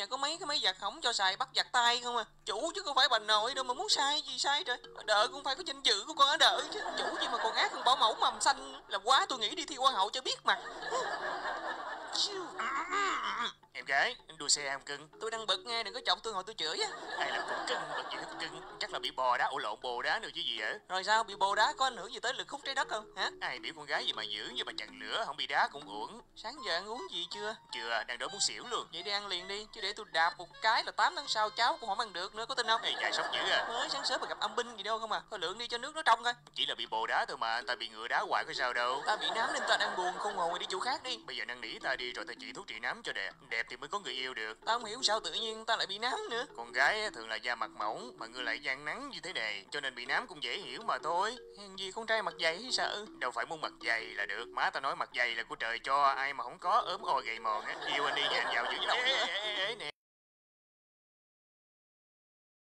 Nhà có mấy cái máy giặt hỏng cho xài bắt giặt tay không à? Chủ chứ không phải bà nội đâu mà muốn sai gì sai trời. Đợi cũng phải có danh dự của con ở đợi chứ. Chủ gì mà còn ác hơn bảo mẫu mầm xanh Là quá tôi nghĩ đi thi hoa hậu cho biết mặt Gái, anh đua xe em cưng. Tôi đang bực nghe đừng có chọc tôi ngồi tôi chửi á. Ai là cũng cưng, bật gì hết cưng. Chắc là bị bò đá, ổ lộn bồ đá nữa chứ gì hả Rồi sao bị bồ đá có ảnh hưởng gì tới lực hút trái đất không? Hả? Ai biểu con gái gì mà dữ như mà chặn lửa Không bị đá cũng uổng. Sáng giờ ăn uống gì chưa? Chưa, đang đói muốn xỉu luôn. Vậy đi ăn liền đi Chứ để tôi đạp một cái là 8 tháng sau cháu cũng không ăn được nữa có tin không? Ê, dài sốc dữ à. Mới sáng sớm mà gặp âm binh gì đâu không à. Thôi lượng đi cho nước nó trong coi. Chỉ là bị bồ đá thôi mà, ta bị ngựa đá hoài có sao đâu. Ta bị nám nên ta đang buồn không ngồi đi chỗ khác đi. Bây giờ năn nỉ ta đi rồi ta chỉ thuốc trị nám cho đẹp. Đẹp thì mới có người yêu được. Ta không hiểu sao tự nhiên ta lại bị nám nữa. Con gái thường là da mặt mỏng Mà ngươi lại gian nắng như thế này Cho nên bị nám cũng dễ hiểu mà thôi. Hèn gì con trai mặt dày hay sợ Đâu phải muốn mặt dày là được. Má ta nói mặt dày là của trời cho Ai mà không có ốm o gầy mòn á. Yêu anh đi nha anh giàu dữ nè